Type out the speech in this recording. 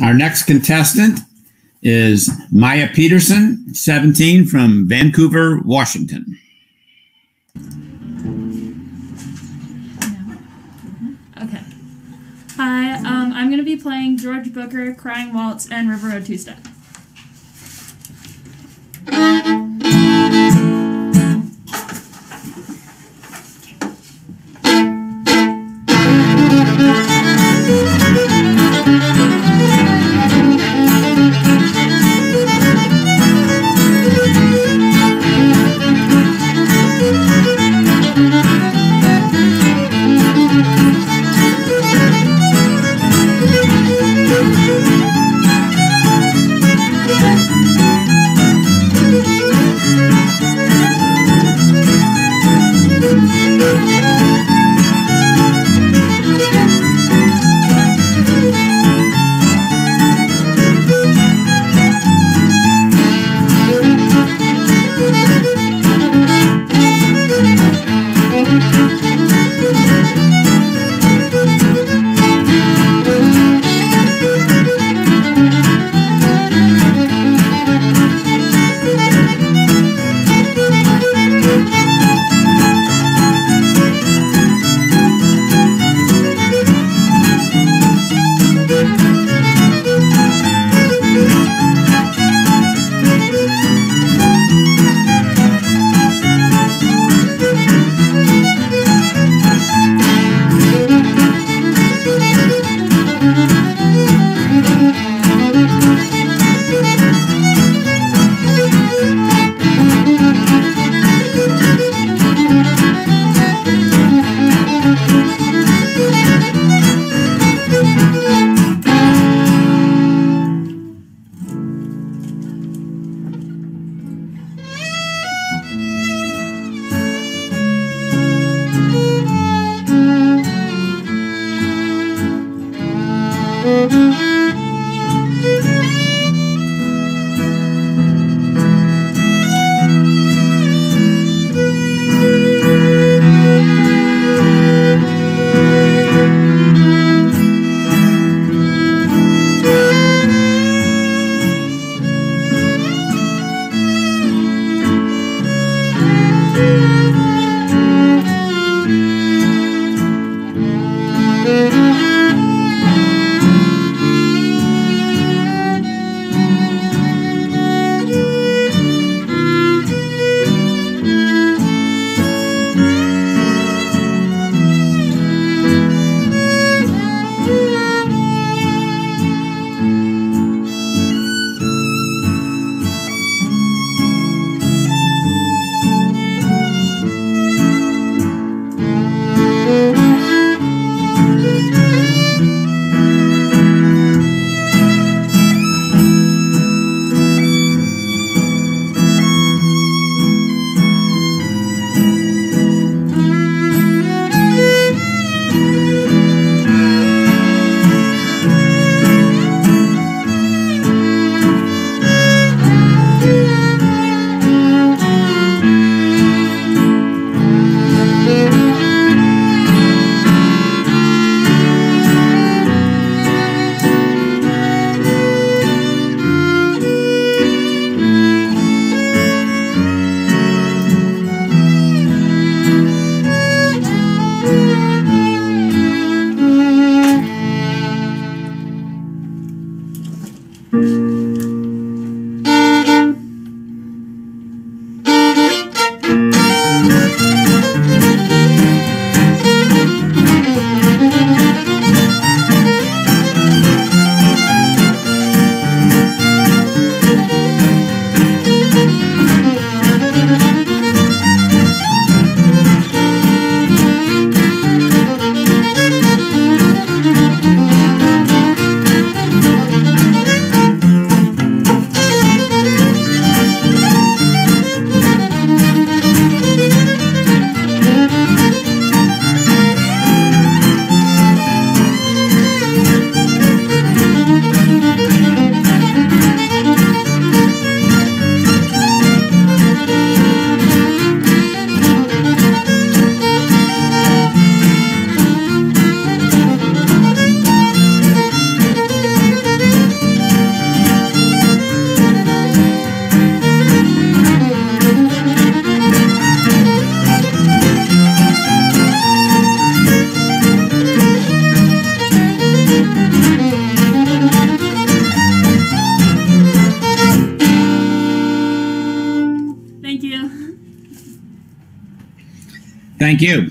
Our next contestant is Maya Peterson, 17, from Vancouver, Washington. Okay. Hi, um, I'm going to be playing George Booker, Crying Waltz, and River Road Two Step. Música Thank you.